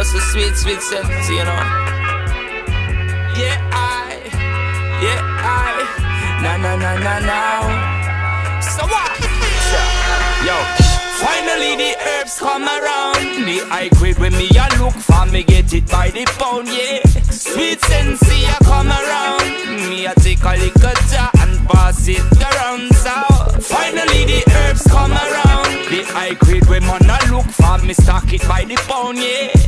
that's a sweet, sweet sense, you know. Yeah, I, yeah, I, na na na na now. So what? Yo, finally the herbs come around. The high grade when me a look for me get it by the pound, yeah. Sweet sense, I come around. Me a take a little jar and pass it around. So finally the herbs come around. The high grade when man a look for me stock it by the pound, yeah.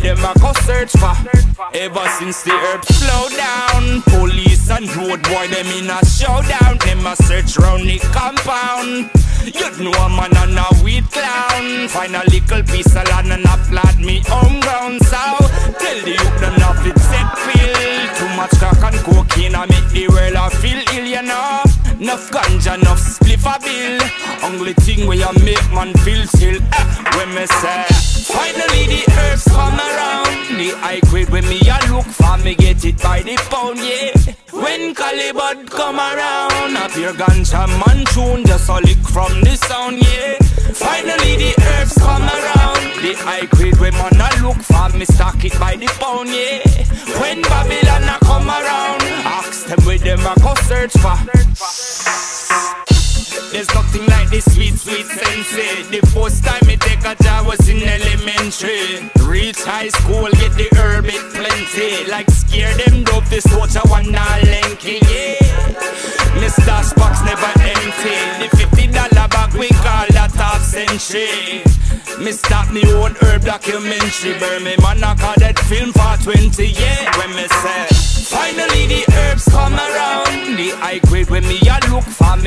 Them a go search for. Ever since the herbs slow down, police and road boy them in a showdown. Them a search round the compound. You know a man and a weed clown. Find a little piece of land and a plant me home ground. So tell the youth them not fit set feel. Too much crack and cocaine I make the world a feel ill, you know. Enough ganja, enough spliff a bill. Only thing where you make man feel still. Eh, when me say, finally the come around. The high grade when me a look for me get it by the pound, yeah. When Calibut come around, a pure ganja man tune just a lick from the sound, yeah. Finally the herbs come around. The high grade when man a look for me stock it by the pound, yeah. When Babylon a come around, ask them where them a go search for. There's nothing like this sweet, sweet sensei. Eh? The first time me take a job was in elementary. Reach high school, get the herb it plenty. Like scare them dope, this water one not lanky, yeah. Mr. Spock's never empty. The fifty dollar bag we call that half century. Me stop me own herb documentary. Burn me man I call that film for 20 yeah. When me say,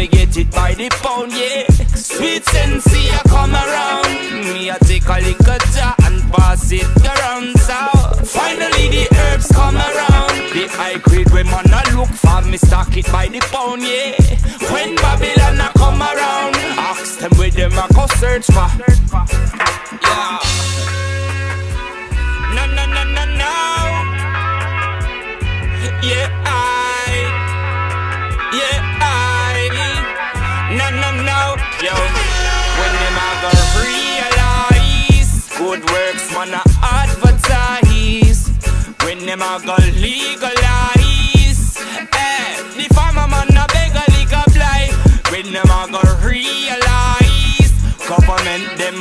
me get it by the pound, yeah. Sweet sensei a come around. Me a take a little jar and pass it around. So finally the herbs come around. The high grade when man look for me stock it by the pound, yeah. When Babylon a come around, ask them where them a go search for. Yeah. No, no, no, no, no. Yeah,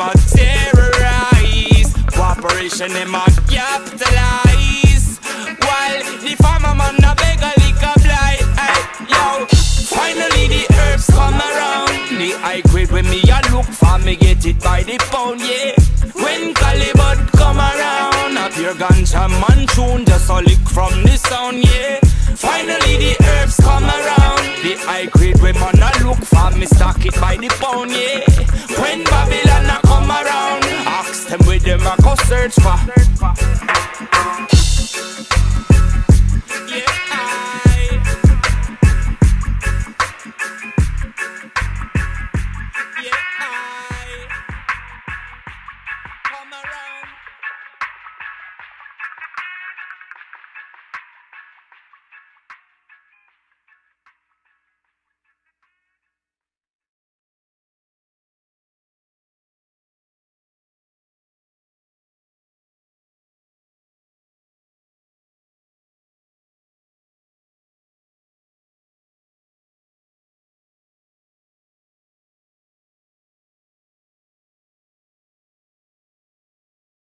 a terrorize, corporation them a capitalize. While the farmer man a beg a lick a fly, eh, yo. Finally the herbs come around. The high grade when me a look for me get it by the pound, yeah. When Calibut come around, a pure ganja man tune just a lick from the sound, yeah. Finally the herbs come around. The high grade when man a look for me stock it by the pound, yeah. When Babylon a come around,